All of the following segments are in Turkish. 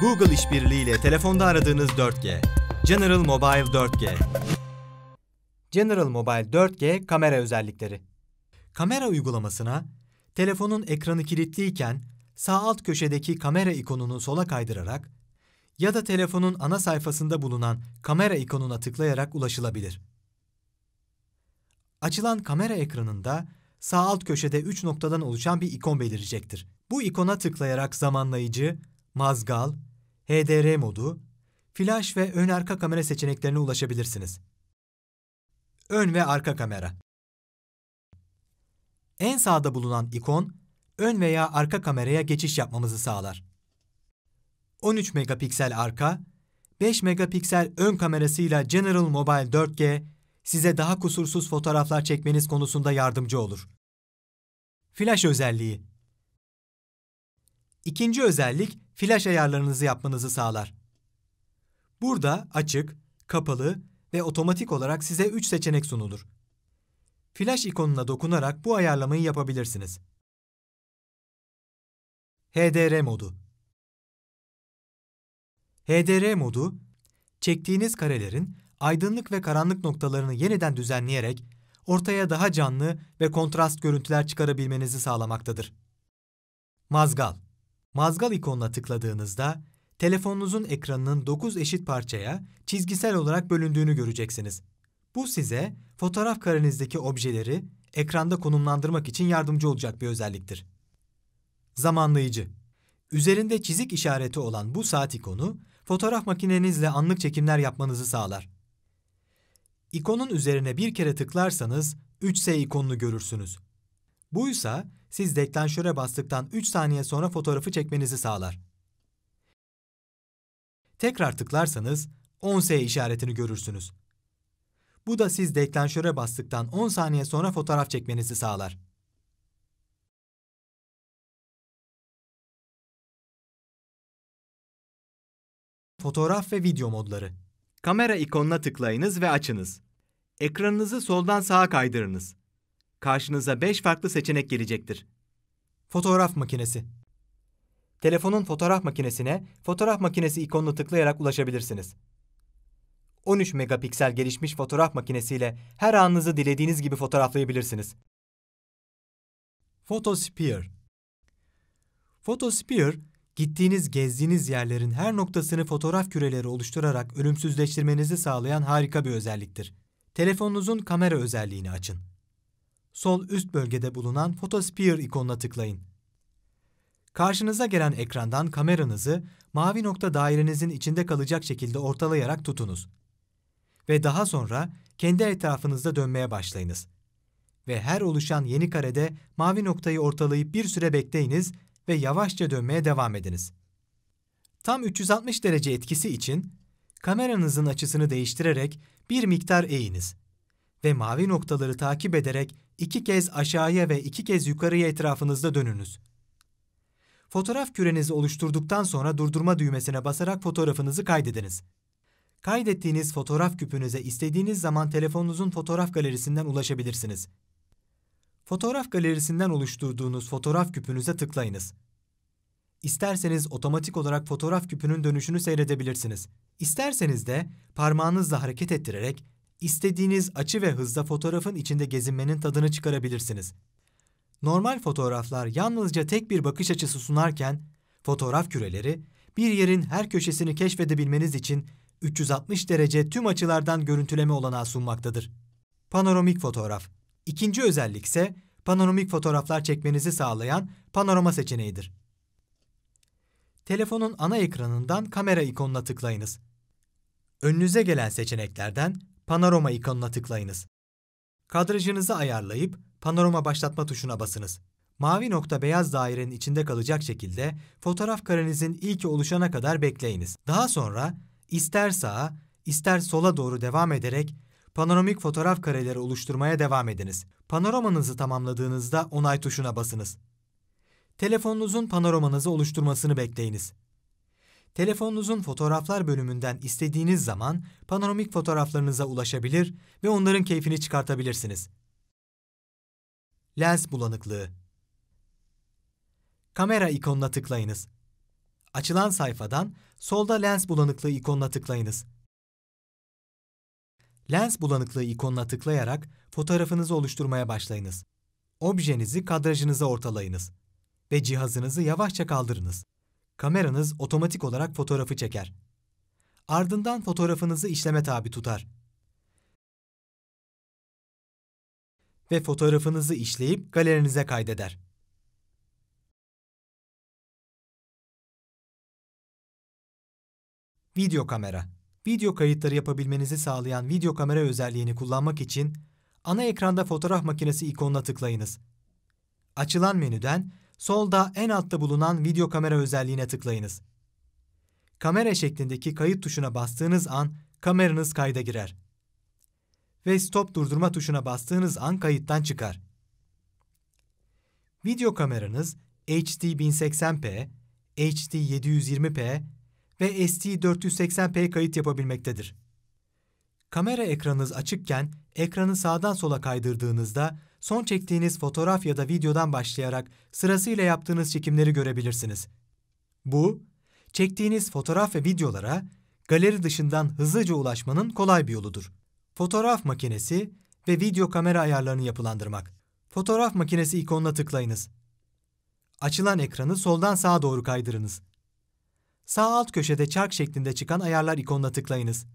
Google işbirliğiyle telefonda aradığınız 4G. General Mobile 4G. General Mobile 4G kamera özellikleri. Kamera uygulamasına telefonun ekranı kilitliyken sağ alt köşedeki kamera ikonunu sola kaydırarak ya da telefonun ana sayfasında bulunan kamera ikonuna tıklayarak ulaşılabilir. Açılan kamera ekranında sağ alt köşede 3 noktadan oluşan bir ikon belirecektir. Bu ikona tıklayarak zamanlayıcı, mazgal, HDR modu, flash ve ön arka kamera seçeneklerine ulaşabilirsiniz. Ön ve arka kamera. En sağda bulunan ikon, ön veya arka kameraya geçiş yapmamızı sağlar. 13 megapiksel arka, 5 megapiksel ön kamerasıyla General Mobile 4G size daha kusursuz fotoğraflar çekmeniz konusunda yardımcı olur. Flash özelliği İkinci özellik, flash ayarlarınızı yapmanızı sağlar. Burada açık, kapalı ve otomatik olarak size 3 seçenek sunulur. Flash ikonuna dokunarak bu ayarlamayı yapabilirsiniz. HDR modu HDR modu, çektiğiniz karelerin aydınlık ve karanlık noktalarını yeniden düzenleyerek ortaya daha canlı ve kontrast görüntüler çıkarabilmenizi sağlamaktadır. Mazgal Mazgal ikonuna tıkladığınızda telefonunuzun ekranının 9 eşit parçaya çizgisel olarak bölündüğünü göreceksiniz. Bu size fotoğraf karenizdeki objeleri ekranda konumlandırmak için yardımcı olacak bir özelliktir. Zamanlayıcı Üzerinde çizik işareti olan bu saat ikonu, fotoğraf makinenizle anlık çekimler yapmanızı sağlar. İkonun üzerine bir kere tıklarsanız 3S ikonunu görürsünüz. Bu ise siz deklanşöre bastıktan 3 saniye sonra fotoğrafı çekmenizi sağlar. Tekrar tıklarsanız 10S işaretini görürsünüz. Bu da siz deklanşöre bastıktan 10 saniye sonra fotoğraf çekmenizi sağlar. Fotoğraf ve video modları. Kamera ikonuna tıklayınız ve açınız. Ekranınızı soldan sağa kaydırınız. Karşınıza 5 farklı seçenek gelecektir. Fotoğraf makinesi. Telefonun fotoğraf makinesine fotoğraf makinesi ikonunu tıklayarak ulaşabilirsiniz. 13 megapiksel gelişmiş fotoğraf makinesiyle her anınızı dilediğiniz gibi fotoğraflayabilirsiniz. Photosphere Photosphere, gittiğiniz, gezdiğiniz yerlerin her noktasını fotoğraf küreleri oluşturarak ölümsüzleştirmenizi sağlayan harika bir özelliktir. Telefonunuzun kamera özelliğini açın. Sol üst bölgede bulunan Photosphere ikonuna tıklayın. Karşınıza gelen ekrandan kameranızı mavi nokta dairenizin içinde kalacak şekilde ortalayarak tutunuz. Ve daha sonra kendi etrafınızda dönmeye başlayınız. Ve her oluşan yeni karede mavi noktayı ortalayıp bir süre bekleyiniz ve yavaşça dönmeye devam ediniz. Tam 360 derece etkisi için kameranızın açısını değiştirerek bir miktar eğiniz ve mavi noktaları takip ederek iki kez aşağıya ve iki kez yukarıya etrafınızda dönünüz. Fotoğraf kürenizi oluşturduktan sonra durdurma düğmesine basarak fotoğrafınızı kaydediniz. Kaydettiğiniz fotoğraf küpünüze istediğiniz zaman telefonunuzun fotoğraf galerisinden ulaşabilirsiniz. Fotoğraf galerisinden oluşturduğunuz fotoğraf küpünüze tıklayınız. İsterseniz otomatik olarak fotoğraf küpünün dönüşünü seyredebilirsiniz. İsterseniz de parmağınızla hareket ettirerek istediğiniz açı ve hızda fotoğrafın içinde gezinmenin tadını çıkarabilirsiniz. Normal fotoğraflar yalnızca tek bir bakış açısı sunarken, fotoğraf küreleri bir yerin her köşesini keşfedebilmeniz için 360 derece tüm açılardan görüntüleme olanağı sunmaktadır. Panoramik fotoğraf. İkinci özellik ise panoramik fotoğraflar çekmenizi sağlayan panorama seçeneğidir. Telefonun ana ekranından kamera ikonuna tıklayınız. Önünüze gelen seçeneklerden panorama ikonuna tıklayınız. Kadrajınızı ayarlayıp panorama başlatma tuşuna basınız. Mavi nokta beyaz dairenin içinde kalacak şekilde fotoğraf karenizin ilki oluşana kadar bekleyiniz. Daha sonra ister sağa, ister sola doğru devam ederek panoramik fotoğraf kareleri oluşturmaya devam ediniz. Panoramanızı tamamladığınızda onay tuşuna basınız. Telefonunuzun panoramanızı oluşturmasını bekleyiniz. Telefonunuzun fotoğraflar bölümünden istediğiniz zaman panoramik fotoğraflarınıza ulaşabilir ve onların keyfini çıkartabilirsiniz. Lens bulanıklığı Kamera ikonuna tıklayınız. Açılan sayfadan solda lens bulanıklığı ikonuna tıklayınız. Lens bulanıklığı ikonuna tıklayarak fotoğrafınızı oluşturmaya başlayınız. Objenizi kadrajınıza ortalayınız ve cihazınızı yavaşça kaldırınız. Kameranız otomatik olarak fotoğrafı çeker. Ardından fotoğrafınızı işleme tabi tutar. Ve fotoğrafınızı işleyip galerinize kaydeder. Video kamera. Video kayıtları yapabilmenizi sağlayan video kamera özelliğini kullanmak için ana ekranda fotoğraf makinesi ikonuna tıklayınız. Açılan menüden solda en altta bulunan video kamera özelliğine tıklayınız. Kamera şeklindeki kayıt tuşuna bastığınız an kameranız kayda girer. Ve stop durdurma tuşuna bastığınız an kayıttan çıkar. Video kameranız HD 1080p, HD 720p ve SD 480p kayıt yapabilmektedir. Kamera ekranınız açıkken ekranı sağdan sola kaydırdığınızda son çektiğiniz fotoğraf ya da videodan başlayarak sırasıyla yaptığınız çekimleri görebilirsiniz. Bu, çektiğiniz fotoğraf ve videolara galeri dışından hızlıca ulaşmanın kolay bir yoludur. Fotoğraf makinesi ve video kamera ayarlarını yapılandırmak. Fotoğraf makinesi ikonuna tıklayınız. Açılan ekranı soldan sağa doğru kaydırınız. Sağ alt köşede çark şeklinde çıkan ayarlar ikonuna tıklayınız.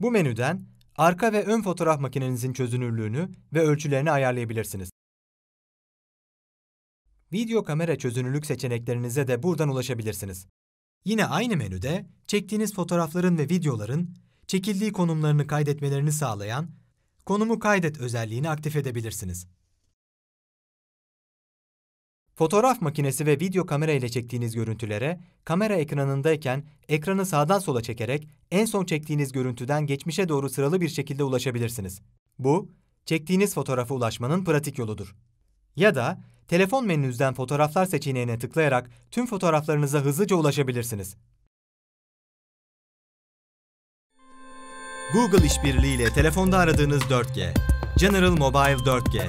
Bu menüden arka ve ön fotoğraf makinenizin çözünürlüğünü ve ölçülerini ayarlayabilirsiniz. Video kamera çözünürlük seçeneklerinize de buradan ulaşabilirsiniz. Yine aynı menüde çektiğiniz fotoğrafların ve videoların çekildiği konumlarını kaydetmelerini sağlayan Konumu kaydet özelliğini aktif edebilirsiniz. Fotoğraf makinesi ve video kamera ile çektiğiniz görüntülere, kamera ekranındayken ekranı sağdan sola çekerek en son çektiğiniz görüntüden geçmişe doğru sıralı bir şekilde ulaşabilirsiniz. Bu, çektiğiniz fotoğrafa ulaşmanın pratik yoludur. Ya da telefon menünüzden fotoğraflar seçeneğine tıklayarak tüm fotoğraflarınıza hızlıca ulaşabilirsiniz. Google işbirliğiyle telefonda aradığınız 4G. General Mobile 4G.